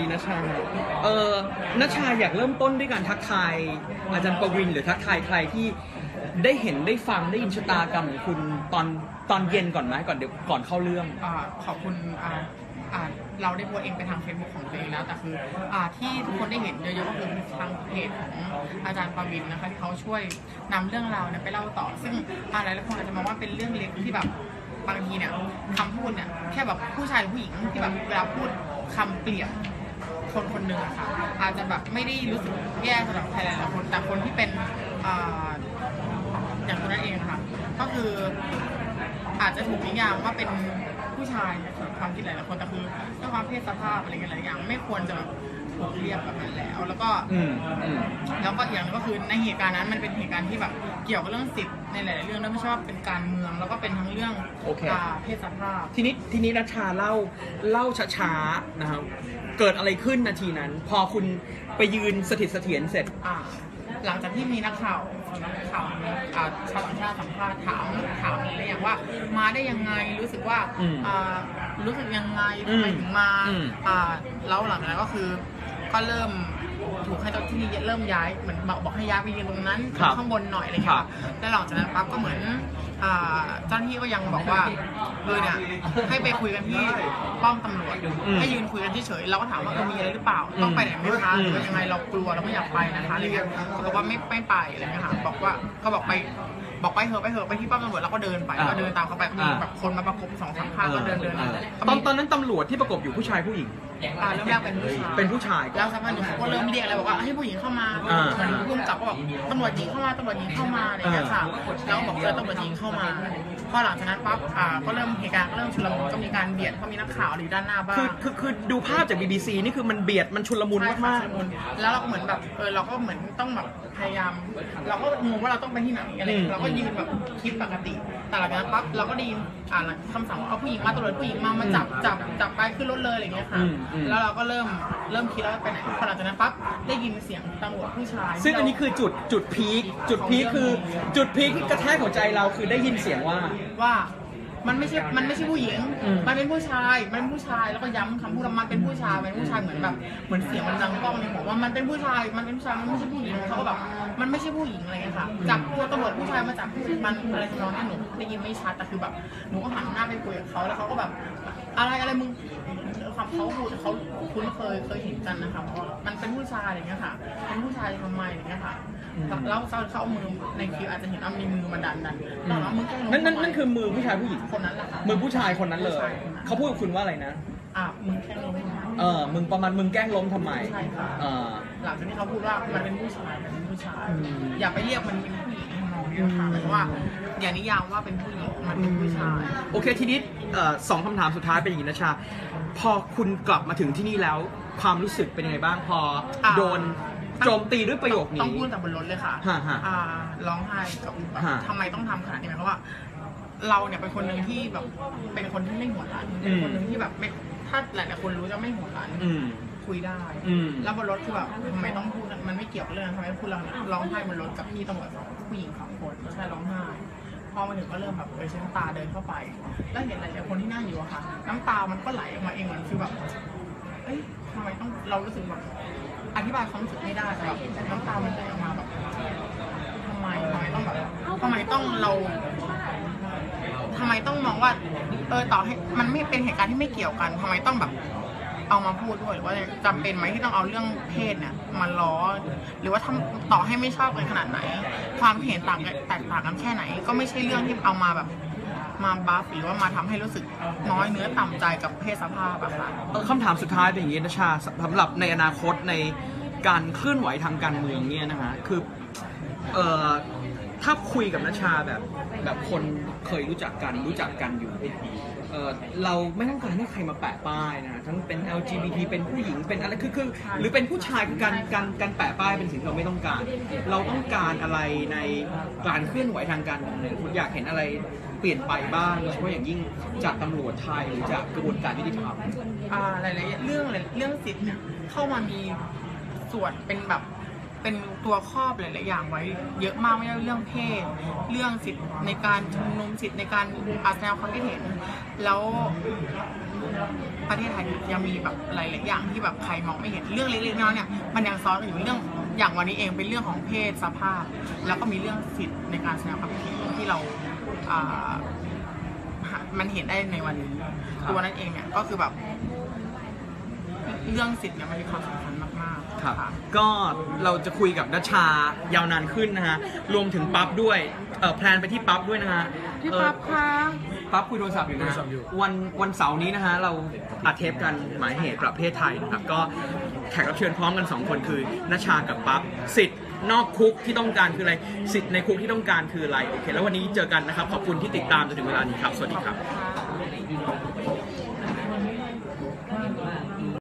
ดีนะชาเออนัชชาอยากเริ่มต้นด้วยการทักทายอาจารย์ประวินหรือทักทายใครที่ได้เห็นได้ฟังได้ยินชะตากรรมของคุณตอนตอนเย็นก่อนไหมก่อนเดี๋ยวก่อนเข้าเรื่อง อาขอบคุณอ่าอ่าเราได้โพสต์เองไปทาง Facebook ของตัวเองแล้วแต่คืออ่าที่ทุกคนได้เห็นเยอะๆก็คือทางเพจของอาจารย์ปวินนะคะที่เขาช่วยนำเรื่องราวเนี่ยไปเล่าต่อ ซึ่งอ่าหลายๆคนอาจจะมองว่าเป็นเรื่องเล็กที่แบบบางทีเนี่ยคำพูดเนี่ยแค่แบบผู้ชายหรือผู้หญิงที่แบบเวลาพูดคำเปลี่ยน คนคนหนึ่งอะค่ะอาจจะแบบไม่ได้รู้สึกแย่สำหรับใครหลายๆคนแต่คนที่เป็นอ่าอย่างตัวนั้นเองอะค่ะ ก็คืออาจจะถูกนิยามว่าเป็นผู้ชายเนี่ยคือความคิดหลายๆคนแต่คือด้วยความเพศสภาพอะไรเงี้ยหลายอย่าง ไม่ควรจะ เรียกแบบนั้นแล้ว แล้วก็อืมอืม แล้วก็อีกอย่างหนึงก็คือในเหตุการณ์นั้นมันเป็นเหตุการณ์ที่แบบเกี่ยวกับเรื่องสิทธิ์ในหลายๆเรื่องด้วยไม่ใช่ว่าเป็นการเมือง แล้วก็เป็นทั้งเรื่องโอเคอ่าเพศสภาพ ทีนี้ทีนี้นัชชาเล่าเล่าช้าๆนะครับ เกิดอะไรขึ้นนาทีนั้น พอคุณไปยืนสถิตเสถียรเสร็จ อ่าหลังจากที่มีนักข่าวนักข่าวอ่าชาวต่างชาติสัมภาษณ์ถามถามอะไรอย่างว่า มาได้ยังไงรู้สึกว่าอืม อ่า รู้สึกยังไงทำไมถึงมาอืมอ่าแล้วหลังจากนั้นก็คือ ก็เริ่มถูกให้เจ้าที่นี่เริ่มย้ายเหมือนบอกบอกให้ย้ายไปยืนตรงนั้นครับข้างบนหน่อยอะไรครัเงี้ยบค่ะแล้วหลังจากนั้นปั๊บก็เหมือนอ่าเจ้าหน้าที่ก็ยังบอกว่าเออเนี่ยให้ไปคุยกันที่ป้อมตำรวจอืมให้ยืนคุยกันเฉยๆเราก็ถามว่าเออมีอะไรหรือเปล่าต้องไปไหนไหมคะหรือว่ายังไงเรากลัวเราไม่อยากไปนะคะอะไรเงี้ยเขาบอกว่าไม่ไม่ไปอะไรเงี้ยค่ะบอกว่าก็บอกไป บอกไปเถอะไปเถอะไปที่ป้อมตำรวจแล้วก็เดินไปอ่าก็เดินตามเขาไปก็มีอ่า แบบคนมาประกบสองสามข้างก็เดินเดินเออก็ตอนมีตอนนั้นตำรวจที่ประกบอยู่ผู้ชายผู้หญิง อ่าเริ่มแรกเป็นผู้ชายเป็นผู้ชายก่อนแล้วสักพักหนึ่งเขาก็เริ่มเรียกอะไรบอกว่าให้ผู้หญิงเข้ามาอ่าเหมือนผู้กำกับก็บอกตำรวจหญิงเข้ามาตำรวจหญิงเข้ามาอะไรอย่างเงี้ยค่ะแล้วก็บอกเออตำรวจหญิงเข้ามาพอหลังจากนั้นปั๊บอ่าก็เริ่มเหตุการณ์ก็เริ่มชุลมุนก็มีการเบียดเพราะมีนักข่าวอยู่ด้านหน้าบ้าคือง คือคือดูภาพจาก BBC นี่คือมันเบียดมันชุลมุนใช่ค่ะมาก ชุลมุนแล้วเราก็เหมือนแบบเออเราก็เหมือนต้องแบบพยายาม เราก็งงว่าเราต้องไปที่ไหนอะไรอย่างเงี้ยเราก็ยืนแบบคิดปกติ แต่หลังจากนั้นปั๊บเราก็ได้ยินอ่านคำสั่งว่าเอาผู้หญิงมาตำรวจผู้หญิงมามาจับจับจับไปขึ้นรถเลยอะไรอย่างเงี้ยค่ะ อืมอืม แล้วเราก็เริ่มเริ่มคิดแล้วว่าไปไหนพอหลังจากนั้นปั๊บได้ยินเสียงตำรวจผู้ชายๆซึ่งอันนี้คือจุดจุดพีคจุดพีคคือ จุดพีคที่กระแทกหัวใจเราคือได้ยินเสียงว่า ว่า มันไม่ใช่ มันไม่ใช่ผู้หญิงอืมมันเป็นผู้ชาย มันเป็นผู้ชาย แล้วก็ย้ำคำพูดว่ามันเป็นผู้ชาย มันเป็นผู้ชายเหมือนแบบ เหมือนเสียงมันดังก้องในหัวว่ามันเป็นผู้ชาย มันเป็นผู้ชาย มันไม่ใช่ผู้หญิงเขาก็แบบ มันไม่ใช่ผู้หญิงอะไรเงี้ยค่ะ จับตัวตำรวจผู้ชายมาจับมันอะไรทำนองนั้นหนูได้ยินไม่ชัด แต่คือแบบ หนูก็หันหน้าไปคุยกับเขาแล้วเขาก็แบบ อะไรอะไรมึงคำเขาพูดเขาคุ้นเคยเคยเห็นกันนะคะเพราะว่ามันเป็นผู้ชายอะไรเงี้ยค่ะ เป็นผู้ชายทำไมอะไรเงี้ยค่ะ แล้วเขาเขาเอามือในคลิปอาจจะเห็นว่ามีมือมาดันดันแล้วเอามือแกล้งหนั่นนั่นทำไมนั่นคือมือผู้ชายผู้หญิง คนนั้นแหละค่ะ มือผู้ชายคนนั้นเลย ผู้ชายคนนั้น เขาพูดกับคุณว่าอะไรนะ อะมึงแค่ล้มเออ มึงประมาณมึงแกล้งล้มทำไมใช่ค่ะ เออ หลังจากที่เขาพูดว่ามันเป็นผู้ชายมันเป็นผู้ชาย อืม อย่าไปเรียกมันเป็นผู้หญิง ทำนองนี้ค่ะหมายถึงว่าอย่านิยามว่าเป็นผู้หญิงมันเป็นผู้ชาย โอเคทีนี้เอ่อสองคำถามสุดท้ายเป็นอย่างนี้นะชา พอคุณกลับมาถึงที่นี่แล้วความรู้สึกเป็นยังไงบ้างพออ่า โดนโจมตีด้วยประโยคต้องนี้พูดแต่บนรถเลยค่ะฮะฮะอ่าร้องไห้กับแบบฮะทำไมต้องทำขนาดนี้หมายความว่า เราเนี่ยเป็นคนหนึ่งที่แบบเป็นคนที่ไม่หัวร้านเป็นคนหนึ่งที่แบบไม่ถ้าหลายๆคนรู้จะไม่หัวร้าน อืม คุยได้ อืม แล้วบนรถคือแบบทำไมต้องพูดมันไม่เกี่ยวกับเรื่องทำไมพูดร้องร้องไห้บนรถกับพี่ตำรวจสองผู้หญิงสองคนใช่ร้องไห้พอมาถึงก็เริ่มแบบเออใช้น้ำตาเดินเข้าไป แล้วเห็นหลายๆคนที่นั่งอยู่อะค่ะ น้ำตามันก็ไหลออกมาเองเหมือนคือแบบ เอ้ยทำไมต้องเรารู้สึกแบบอธิบายความรู้สึกไม่ได้แต่แบบน้ำตามันไหลออกมาแบบทำไมทำไมต้องแบบทำไมต้องเรา ทำไมต้องมองว่า เออต่อให้มันไม่เป็นเหตุการณ์ที่ไม่เกี่ยวกันทำไมต้องแบบ เอามาพูดด้วยหรือว่าจำเป็นไหมที่ต้องเอาเรื่องเพศเนี่ยมาล้อ หรือว่าทำต่อให้ไม่ชอบกันขนาดไหน ความเห็นต่างกันแตกต่างกันแค่ไหน ก็ไม่ใช่เรื่องที่เอามาแบบมาบัฟหรือว่ามาทำให้รู้สึกน้อยเนื้อต่ำใจกับเพศสภาพอะค่ะเออคำถามสุดท้ายเป็นอย่างนี้นะชาสำหรับในอนาคตใน การเคลื่อนไหวทางการเมืองเนี่ยนะฮะคือเอ่อถ้าคุยกับนชาแบบแบบคนเคยรู้จักกันรู้จักกันอยู่เออเราไม่ต้องการให้ใครมาแปะป้ายนะทั้งเป็น LGBT เป็นผู้หญิงเป็นอะไรคือคือหรือเป็นผู้ชายคือการการการแปะป้ายเป็นสิ่งที่เราไม่ต้องการ เราต้องการอะไรในการเคลื่อนไหวทางการเมืองเนี่ยคุณอยากเห็นอะไรเปลี่ยนไปบ้างโดยเฉพาะอย่างยิ่งจากตำรวจไทยหรือจากกระบวนการยุติธรรม อ่าหลายๆเรื่องหลายเรื่องสิทธิ์เนี่ยเข้ามามี ส่วนเป็นแบบเป็นตัวครอบหลายๆอย่างไว้ เยอะมากไม่ว่เรื่องเพศ เรื่องสิทธิ์ในการชุมนุมสิทธิ์ในการอาแสดงความคิดเห็น แล้วประเทศไทยยังมีแบบหลายๆอย่างที่แบบใครมองไม่เห็นเรื่องเล็กๆน้อยๆเนี่ยมันยังซ้อนกันอยู่เรื่องอย่างวันนี้เองเป็นเรื่องของเพศสภาพ แล้วก็มีเรื่องสิทธิ์ในการแสดงความคิดเห็นที่เราอ่าหามันเห็นได้ในวันนี้ตัวนั้นเองเนี่ยก็คือแบบ เรื่องสิทธิ์เนี่ยมันมีความสำคัญมากๆ ครับค่ะก็เราจะคุยกับนัชชายาวนานขึ้นนะฮะรวมถึงปั๊บด้วยเออแพลนไปที่ปั๊บด้วยนะฮะพี่เอ่อปั๊บคะปั๊บคุยโทรศัพท์อยู่นะฮะวันวันเสาร์นี้นะฮะเราอัดเทปกันหมายเหตุประเภทไทยนะครับก็แขกรับเชิญพร้อมกัน2คนคือนัชชากับปั๊บสิทธิ์นอกคุกที่ต้องการคืออะไรสิทธิ์ในคุกที่ต้องการคืออะไรโอเคแล้ววันนี้เจอกันนะครับขอบคุณที่ติดตามจนถึงเวลานี้ครับสวัสดีครับค่ะ